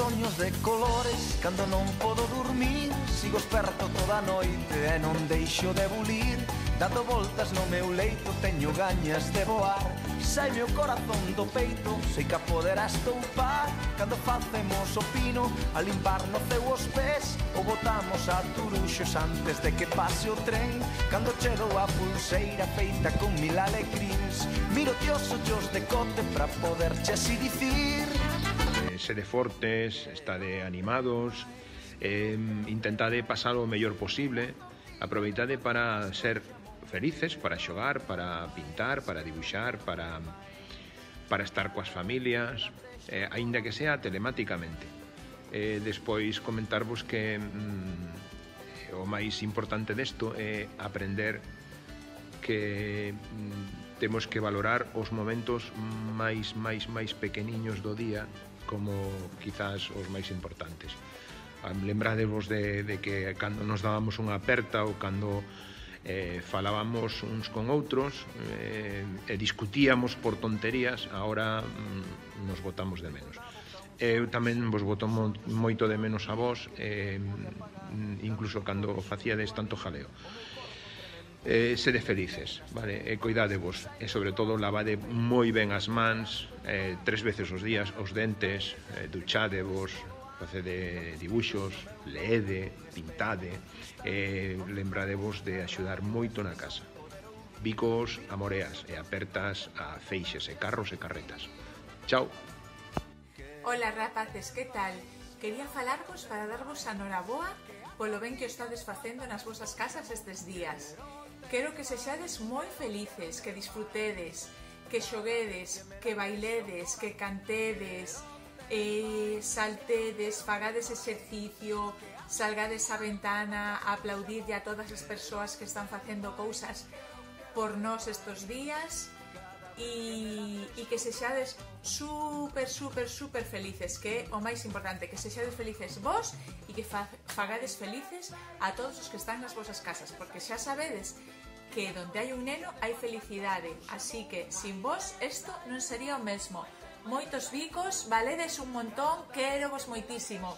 soños de colores Cando non podo dormir. Sigo esperto toda a noite e non deixo de bulir. Dando voltas no meu leito teño gañas de voar. Sai meu corazón do peito Sei que a poderás toupar. Cando facemos o pino A limpar no ceu os pés Ou botamos a turuxos antes de que pase o tren. Cando chego a pulseira feita con mil alecrins Miro os ollos de cote pra poderche así dicir sede fortes, estade animados, eh, intentade pasar o mellor posible, aproveitade para ser felices, para xogar, para pintar, para dibuixar, para para estar coas familias, eh, aínda que sea telemáticamente. Eh, despois comentarvos que mm, o máis importante desto é aprender que mm, temos que valorar os momentos máis máis máis pequeniños do día como quizás os máis importantes. Lembrádevos de, de que cando nos dábamos unha aperta ou cando eh, falábamos uns con outros eh, e discutíamos por tonterías, agora mm, nos votamos de menos. Eu tamén vos voto moito de menos a vos, eh, mm, incluso cando facíades tanto jaleo eh, sede felices, vale? Eh, e cuidadevos, e sobre todo lavade moi ben as mans, eh, tres veces os días, os dentes, eh, duchadevos, facede dibuxos, leede, pintade, e eh, lembradevos de axudar moito na casa. Bicos a moreas e apertas a feixes e carros e carretas. Chao! Ola rapaces, que tal? Quería falarvos para darvos a noraboa polo ben que o estades facendo nas vosas casas estes días Quero que sexades moi felices, que disfrutedes, que xoguedes, que bailedes, que cantedes, eh, saltedes, fagades exercicio, salgades á ventana a aplaudirlle a todas as persoas que están facendo cousas por nós estos días e, e que sexades super, super, super felices que é o máis importante, que sexades felices vos e que fa, fagades felices a todos os que están nas vosas casas porque xa sabedes que donde hai un neno hai felicidade. Así que sin vos isto non sería o mesmo. Moitos bicos, valedes un montón quero vos moitísimo.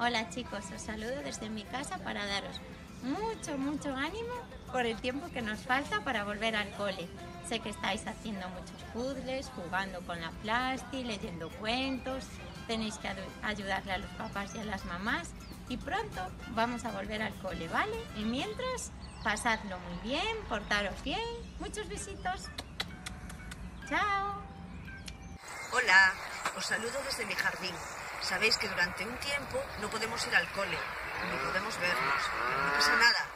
Hola chicos, os saludo desde mi casa para daros mucho, mucho ánimo por el tiempo que nos falta para volver al cole. Sé que estáis haciendo muchos puzzles, jugando con la plasti, leyendo cuentos, tenéis que ayudarle a los papás y a las mamás y pronto vamos a volver al cole, ¿vale? Y mientras, pasadlo muy bien, portaros bien, muchos besitos. Chao. Hola, os saludo desde mi jardín. Sabéis que durante un tiempo no podemos ir al cole, ni podemos vernos. No pasa nada,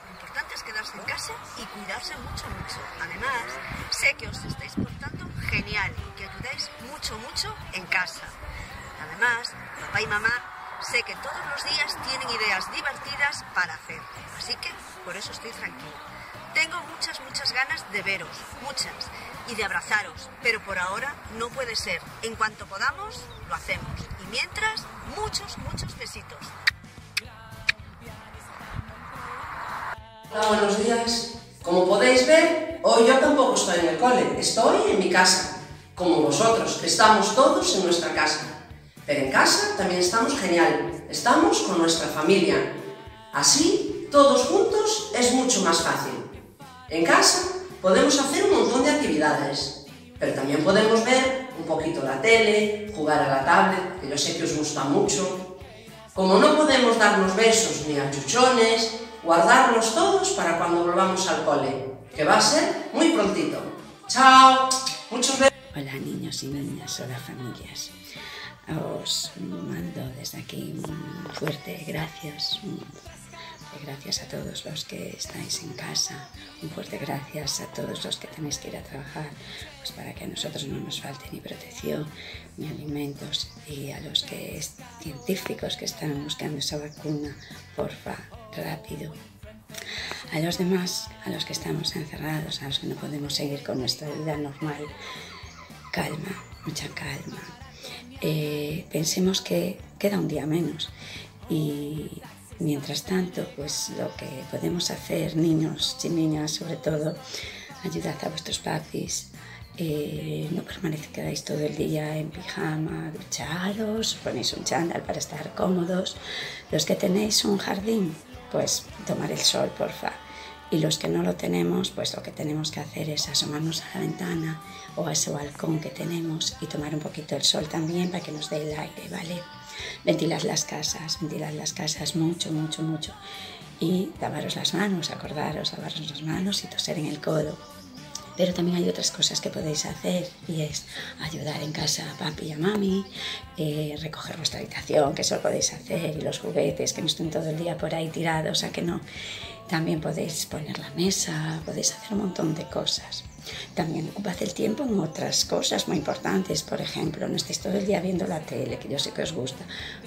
quedarse en casa y cuidarse mucho, mucho. Además, sé que os estáis portando genial y que ayudáis mucho, mucho en casa. Además, papá y mamá sé que todos los días tienen ideas divertidas para hacer. Así que por eso estoy tranquila. Tengo muchas, muchas ganas de veros, muchas, y de abrazaros, pero por ahora no puede ser. En cuanto podamos, lo hacemos. Y mientras, muchos, muchos besitos. Hola, buenos días. Como podéis ver, hoy yo tampoco estoy en el cole, estoy en mi casa, como vosotros, estamos todos en nuestra casa. Pero en casa también estamos genial, estamos con nuestra familia. Así, todos juntos es mucho más fácil. En casa podemos hacer un montón de actividades, pero también podemos ver un poquito la tele, jugar a la tablet, que yo sé que os gusta mucho. Como no podemos darnos besos ni achuchones, guardarlos todos para cuando volvamos al cole, que va a ser muy prontito. ¡Chao! Muchos besos. Hola niños y niñas, hola familias. Os mando desde aquí un fuerte gracias, gracias a todos los que estáis en casa, un fuerte gracias a todos los que tenéis que ir a trabajar, pues para que a nosotros no nos falte ni protección ni alimentos y a los que científicos que están buscando esa vacuna, porfa, rápido. A los demás, a los que estamos encerrados, a los que no podemos seguir con nuestra vida normal, calma, mucha calma. Eh, pensemos que queda un día menos y mientras tanto, pues lo que podemos hacer, niños y niñas sobre todo, ayudad a vuestros papis, eh, no permanezcáis todo el día en pijama, ducharos, ponéis un chándal para estar cómodos. Los que tenéis un jardín, pues tomar el sol, porfa. Y los que no lo tenemos, pues lo que tenemos que hacer es asomarnos a la ventana o a ese balcón que tenemos y tomar un poquito el sol también para que nos dé el aire, ¿vale? Ventilar las casas, ventilar las casas mucho, mucho, mucho. Y lavaros las manos, acordaros, lavaros las manos y toser en el codo pero también hay otras cosas que podéis hacer y es ayudar en casa a papi y a mami, eh, recoger vuestra habitación, que eso lo podéis hacer, y los juguetes, que no estén todo el día por ahí tirados, a que no. También podéis poner la mesa, podéis hacer un montón de cosas. También ocupad el tiempo en otras cosas muy importantes, por ejemplo, no estéis todo el día viendo la tele, que yo sé que os gusta,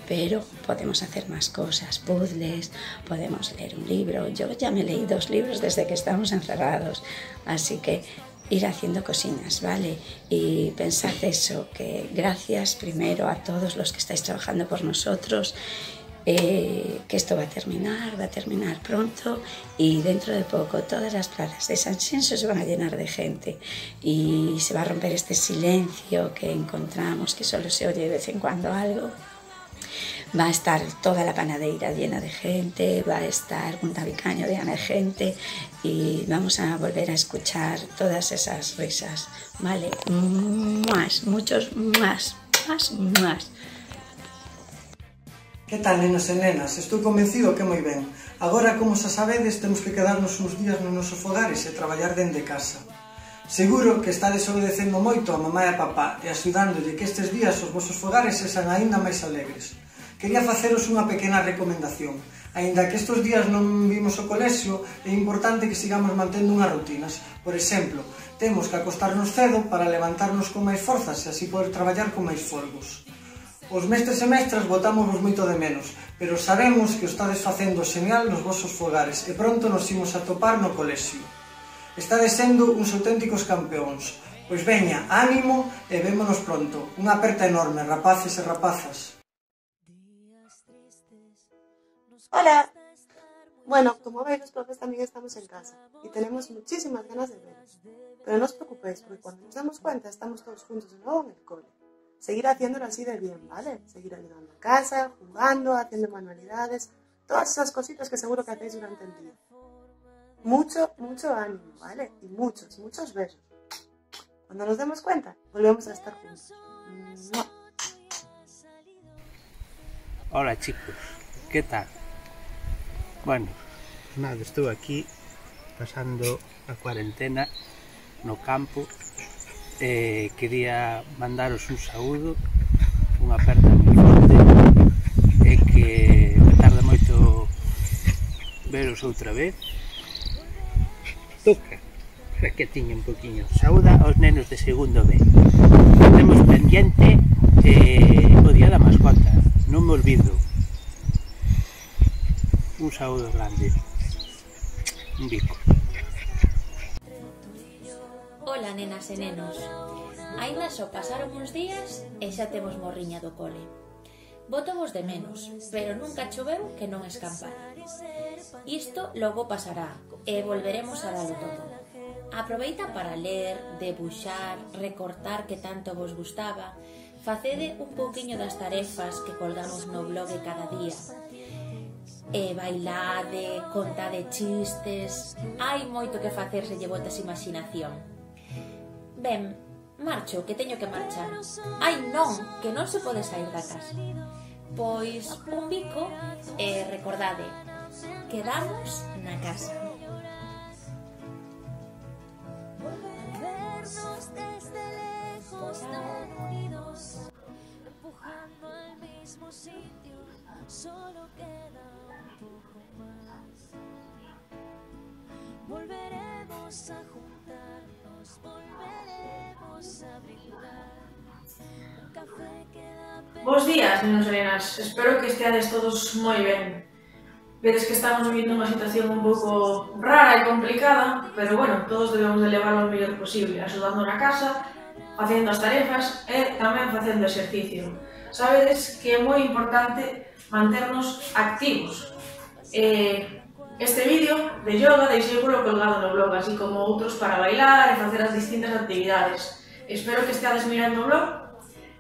pero podemos hacer más cosas, puzzles, podemos leer un libro. Yo ya me leí dos libros desde que estamos encerrados, así que ir haciendo cocinas, ¿vale? Y pensad eso, que gracias primero a todos los que estáis trabajando por nosotros eh, que esto va a terminar, va a terminar pronto y dentro de poco todas las plazas de San Censo se van a llenar de gente y se va a romper este silencio que encontramos, que solo se oye de vez en cuando algo. Va a estar toda la panadeira llena de gente, va a estar un tabicaño llena de gente y vamos a volver a escuchar todas esas risas, ¿vale? Más, muchos más, más, más. Que tal, nenos e nenas? Estou convencido que moi ben. Agora, como xa sabedes, temos que quedarnos uns días nos nosos fogares e traballar dende casa. Seguro que estades obedecendo moito a mamá e a papá e axudándolle que estes días os vosos fogares sexan aínda máis alegres. Quería faceros unha pequena recomendación. Aínda que estes días non vimos o colexio, é importante que sigamos mantendo unhas rutinas. Por exemplo, temos que acostarnos cedo para levantarnos con máis forzas e así poder traballar con máis folgos. Os mestres e mestras votámonos moito de menos, pero sabemos que o estades facendo señal nos vosos fogares e pronto nos imos atopar no colexio. Estades sendo uns auténticos campeóns. Pois veña, ánimo e vémonos pronto. Unha aperta enorme, rapaces e rapazas. Hola. Bueno, como veis, los profes también estamos en casa y tenemos muchísimas ganas de veros. Pero no os preocupéis, porque cuando nos damos cuenta estamos todos juntos de nuevo en el cole. Seguir haciéndolo así de bien, ¿vale? Seguir ayudando a casa, jugando, haciendo manualidades, todas esas cositas que seguro que hacéis durante el día. Mucho, mucho ánimo, ¿vale? Y muchos, muchos besos. Cuando nos demos cuenta, volvemos a estar juntos. Hola chicos, ¿qué tal? Bueno, nada, estuve aquí pasando a cuarentena no campo eh, quería mandaros un saúdo unha aperta moi forte e que me tarda moito veros outra vez. Toca raquetiño un poquinho. Saúda aos nenos de segundo B. Temos pendiente eh, o día da mascota non me olvido. Un saúdo grande. Un bico. Ola, nenas e nenos. Ainda só pasaron uns días e xa temos morriña do cole. Voto vos de menos, pero nunca choveu que non escampara. Isto logo pasará e volveremos a dar todo. Aproveita para ler, debuxar, recortar que tanto vos gustaba, facede un pouquiño das tarefas que colgamos no blog cada día, e bailade, contade chistes, hai moito que facerse lle voltas imaginación. Ben, marcho, que teño que marchar. Ai, non, que non se pode sair da casa. Pois un bico e recordade, quedamos na casa. desde lejos unidos, empujando al mismo sitio, solo queda un poco más. Volveremos a juntarnos, volveremos Bos días, nenos e nenas. Espero que esteades todos moi ben. Vedes que estamos vivindo unha situación un pouco rara e complicada, pero bueno, todos debemos de levarlo o mellor posible, axudando na casa, facendo as tarefas e tamén facendo exercicio. Sabedes que é moi importante manternos activos. Eh, este vídeo de yoga deixei polo colgado no blog, así como outros para bailar e facer as distintas actividades. Espero que esteades mirando o blog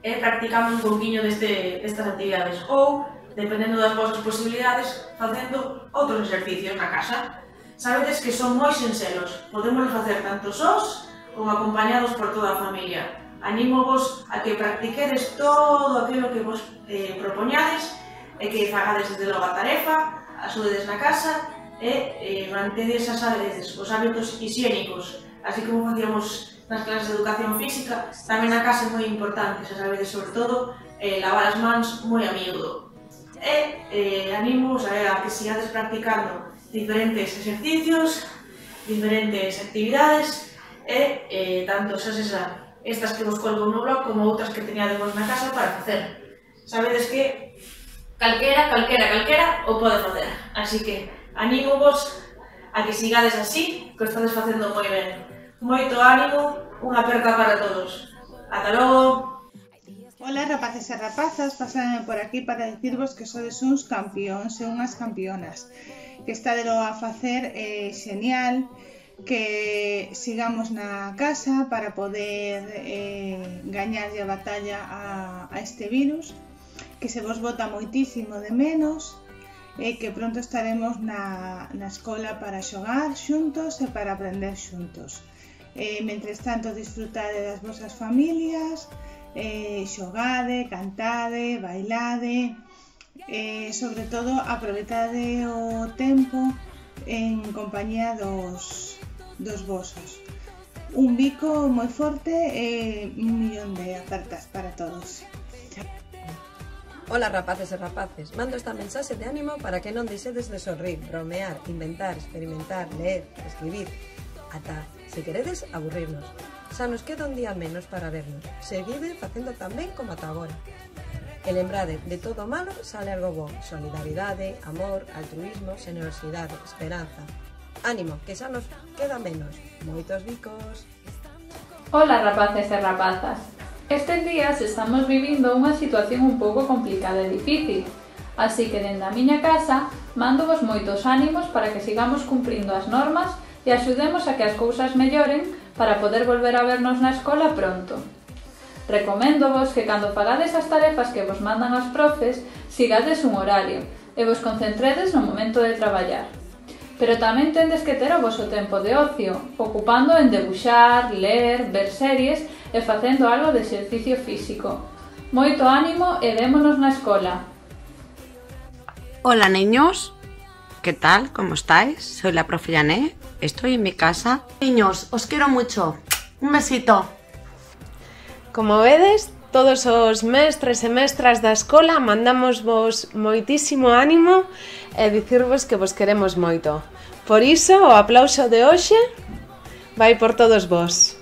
e practicando un pouquiño deste, destas actividades ou, dependendo das vosas posibilidades, facendo outros exercicios na casa. Sabedes que son moi sinceros, podemos facer tanto sós como acompañados por toda a familia. Anímovos a que practiquedes todo aquilo que vos eh, propoñades e que fagades desde logo a tarefa, axudedes na casa e eh, mantedes as, os hábitos higiénicos, así como facíamos nas clases de educación física, tamén na casa é moi importante, xa sabedes, sobre todo, eh, lavar as mans moi a miúdo. E eh, animo a, a que sigades practicando diferentes exercicios, diferentes actividades, e eh, tanto xa esa, estas que vos colgo no blog como outras que teñades vos na casa para facer. Sabedes que calquera, calquera, calquera o pode facer. Así que animo vos a que sigades así, que o estades facendo moi ben moito ánimo, unha aperta para todos. Ata logo! Ola rapaces e rapazas, pasame por aquí para dicirvos que sodes uns campións e unhas campionas que está de lo a facer eh, xenial que sigamos na casa para poder eh, gañarlle a batalla a, a este virus que se vos bota moitísimo de menos e que pronto estaremos na, na escola para xogar xuntos e para aprender xuntos eh, mentres tanto disfrutade das vosas familias, eh, xogade, cantade, bailade, eh, sobre todo aproveitade o tempo en compañía dos, dos vosos. Un bico moi forte e un millón de apertas para todos. Ola rapaces e rapaces, mando esta mensaxe de ánimo para que non deixedes de sorrir, bromear, inventar, experimentar, leer, escribir, ata Se queredes aburrirnos. Xa nos queda un día menos para vernos. Seguide facendo tan ben como ata agora. E lembrade, de todo malo sale algo bo. Solidaridade, amor, altruismo, generosidade, esperanza. Ánimo, que xa nos queda menos. Moitos bicos. Ola rapaces e rapazas. Estes días estamos vivindo unha situación un pouco complicada e difícil, así que dende a miña casa mando vos moitos ánimos para que sigamos cumprindo as normas e axudemos a que as cousas melloren para poder volver a vernos na escola pronto. Recomendo vos que cando fagades as tarefas que vos mandan as profes, sigades un horario e vos concentredes no momento de traballar. Pero tamén tendes que ter o voso tempo de ocio, ocupando en debuxar, ler, ver series e facendo algo de exercicio físico. Moito ánimo e démonos na escola. Hola, niños. Que tal? Como estáis? Soy la profe Yané, estoy en mi casa. Niños, os quero mucho. Un besito. Como vedes, todos os mestres e mestras da escola mandamos vos moitísimo ánimo e dicirvos que vos queremos moito. Por iso, o aplauso de hoxe vai por todos vos.